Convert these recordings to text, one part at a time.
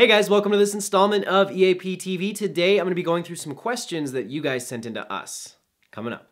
Hey guys, welcome to this installment of EAP TV. Today I'm going to be going through some questions that you guys sent into us. Coming up.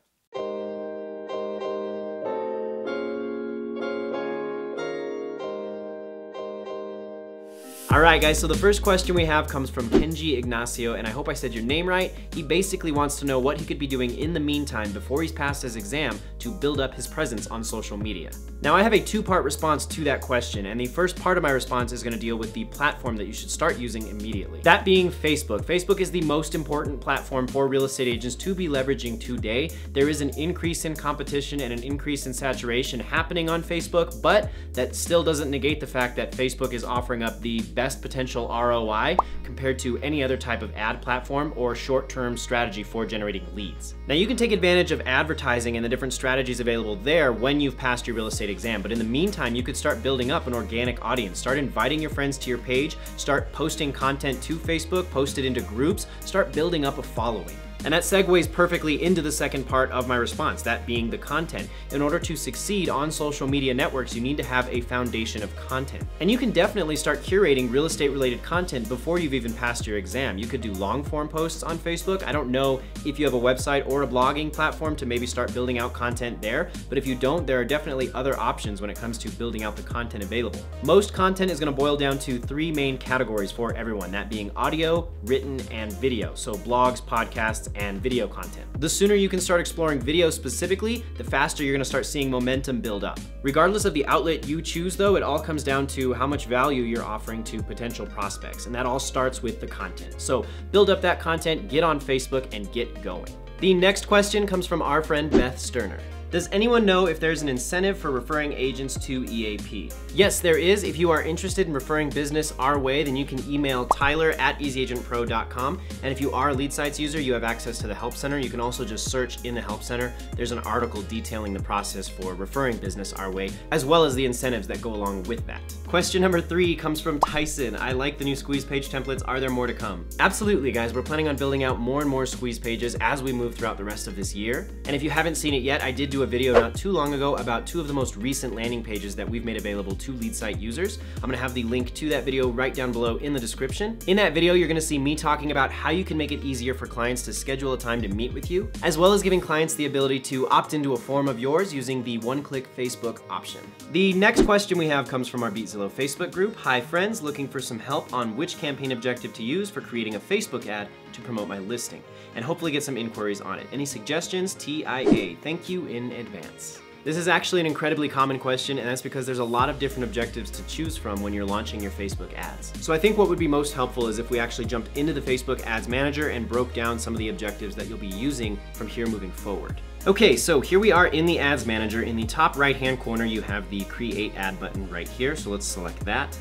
All right, guys, so the first question we have comes from Kenji Ignacio, and I hope I said your name right. He basically wants to know what he could be doing in the meantime before he's passed his exam to build up his presence on social media. Now, I have a two-part response to that question, and the first part of my response is gonna deal with the platform that you should start using immediately. That being Facebook. Facebook is the most important platform for real estate agents to be leveraging today. There is an increase in competition and an increase in saturation happening on Facebook, but that still doesn't negate the fact that Facebook is offering up the best potential ROI compared to any other type of ad platform or short-term strategy for generating leads. Now you can take advantage of advertising and the different strategies available there when you've passed your real estate exam, but in the meantime, you could start building up an organic audience. Start inviting your friends to your page, start posting content to Facebook, post it into groups, start building up a following. And that segues perfectly into the second part of my response, that being the content. In order to succeed on social media networks, you need to have a foundation of content. And you can definitely start curating real estate related content before you've even passed your exam. You could do long form posts on Facebook. I don't know if you have a website or a blogging platform to maybe start building out content there, but if you don't, there are definitely other options when it comes to building out the content available. Most content is gonna boil down to three main categories for everyone, that being audio, written, and video. So blogs, podcasts, and video content. The sooner you can start exploring video specifically, the faster you're gonna start seeing momentum build up. Regardless of the outlet you choose though, it all comes down to how much value you're offering to potential prospects, and that all starts with the content. So build up that content, get on Facebook, and get going. The next question comes from our friend Beth Sterner. Does anyone know if there's an incentive for referring agents to EAP? Yes, there is. If you are interested in referring business our way, then you can email tyler at easyagentpro.com. And if you are a LeadSites user, you have access to the Help Center. You can also just search in the Help Center. There's an article detailing the process for referring business our way, as well as the incentives that go along with that. Question number three comes from Tyson. I like the new squeeze page templates. Are there more to come? Absolutely, guys. We're planning on building out more and more squeeze pages as we move throughout the rest of this year. And if you haven't seen it yet, I did do a video not too long ago about two of the most recent landing pages that we've made available to LeadSite users. I'm gonna have the link to that video right down below in the description. In that video, you're gonna see me talking about how you can make it easier for clients to schedule a time to meet with you, as well as giving clients the ability to opt into a form of yours using the one-click Facebook option. The next question we have comes from our BeatZillow Facebook group. Hi friends, looking for some help on which campaign objective to use for creating a Facebook ad to promote my listing, and hopefully get some inquiries on it. Any suggestions? TIA. Thank you in advance. This is actually an incredibly common question, and that's because there's a lot of different objectives to choose from when you're launching your Facebook ads. So I think what would be most helpful is if we actually jumped into the Facebook Ads Manager and broke down some of the objectives that you'll be using from here moving forward. Okay, so here we are in the Ads Manager. In the top right-hand corner, you have the Create Ad button right here, so let's select that.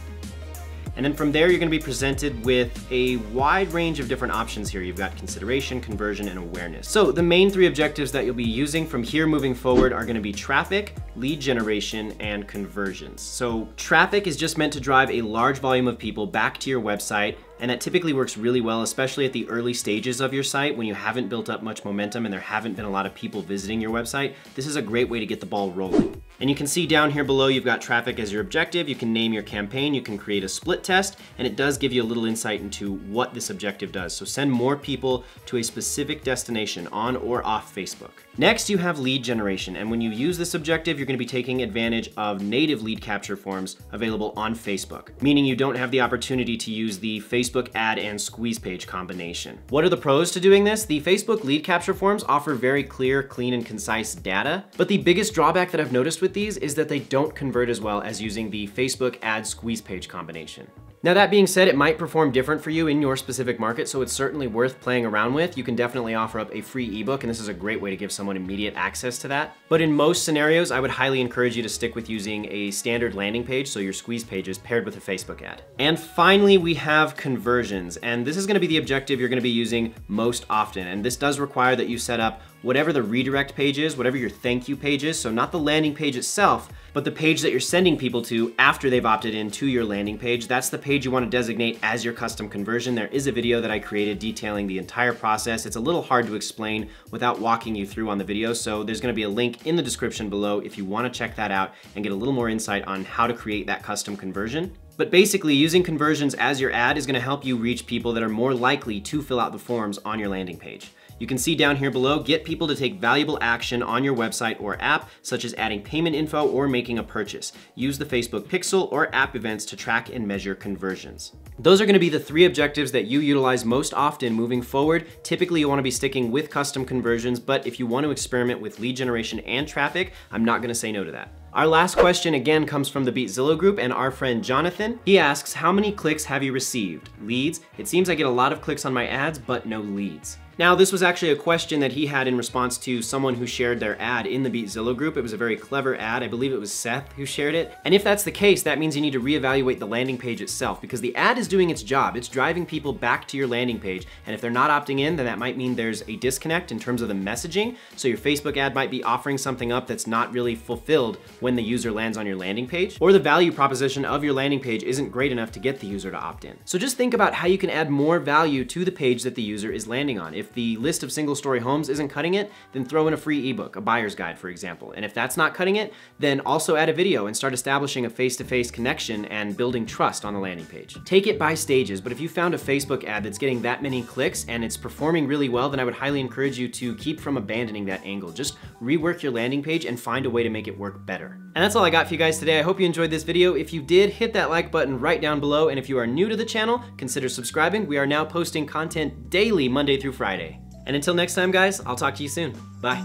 And then from there, you're gonna be presented with a wide range of different options here. You've got consideration, conversion, and awareness. So the main three objectives that you'll be using from here moving forward are gonna be traffic, lead generation, and conversions. So traffic is just meant to drive a large volume of people back to your website and that typically works really well, especially at the early stages of your site when you haven't built up much momentum and there haven't been a lot of people visiting your website. This is a great way to get the ball rolling. And you can see down here below, you've got traffic as your objective. You can name your campaign, you can create a split test, and it does give you a little insight into what this objective does. So send more people to a specific destination on or off Facebook. Next, you have lead generation. And when you use this objective, you're gonna be taking advantage of native lead capture forms available on Facebook, meaning you don't have the opportunity to use the Facebook ad and squeeze page combination. What are the pros to doing this? The Facebook lead capture forms offer very clear, clean, and concise data, but the biggest drawback that I've noticed with these is that they don't convert as well as using the Facebook ad squeeze page combination. Now that being said, it might perform different for you in your specific market, so it's certainly worth playing around with. You can definitely offer up a free ebook, and this is a great way to give someone immediate access to that. But in most scenarios, I would highly encourage you to stick with using a standard landing page, so your squeeze page is paired with a Facebook ad. And finally, we have conversions, and this is gonna be the objective you're gonna be using most often, and this does require that you set up whatever the redirect page is, whatever your thank you page is, so not the landing page itself, but the page that you're sending people to after they've opted in to your landing page, that's the page you wanna designate as your custom conversion. There is a video that I created detailing the entire process. It's a little hard to explain without walking you through on the video, so there's gonna be a link in the description below if you wanna check that out and get a little more insight on how to create that custom conversion. But basically, using conversions as your ad is gonna help you reach people that are more likely to fill out the forms on your landing page. You can see down here below, get people to take valuable action on your website or app, such as adding payment info or making a purchase. Use the Facebook Pixel or app events to track and measure conversions. Those are gonna be the three objectives that you utilize most often moving forward. Typically, you wanna be sticking with custom conversions, but if you want to experiment with lead generation and traffic, I'm not gonna say no to that. Our last question again comes from the Beat Zillow group and our friend Jonathan. He asks, how many clicks have you received? Leads? It seems I get a lot of clicks on my ads, but no leads. Now, this was actually a question that he had in response to someone who shared their ad in the Beat Zillow group. It was a very clever ad. I believe it was Seth who shared it. And if that's the case, that means you need to reevaluate the landing page itself because the ad is doing its job. It's driving people back to your landing page. And if they're not opting in, then that might mean there's a disconnect in terms of the messaging. So your Facebook ad might be offering something up that's not really fulfilled when the user lands on your landing page, or the value proposition of your landing page isn't great enough to get the user to opt in. So just think about how you can add more value to the page that the user is landing on. If if the list of single story homes isn't cutting it, then throw in a free ebook, a buyer's guide, for example. And if that's not cutting it, then also add a video and start establishing a face-to-face -face connection and building trust on the landing page. Take it by stages, but if you found a Facebook ad that's getting that many clicks and it's performing really well, then I would highly encourage you to keep from abandoning that angle. Just rework your landing page and find a way to make it work better. And that's all I got for you guys today. I hope you enjoyed this video. If you did, hit that like button right down below. And if you are new to the channel, consider subscribing. We are now posting content daily, Monday through Friday. And until next time, guys, I'll talk to you soon. Bye.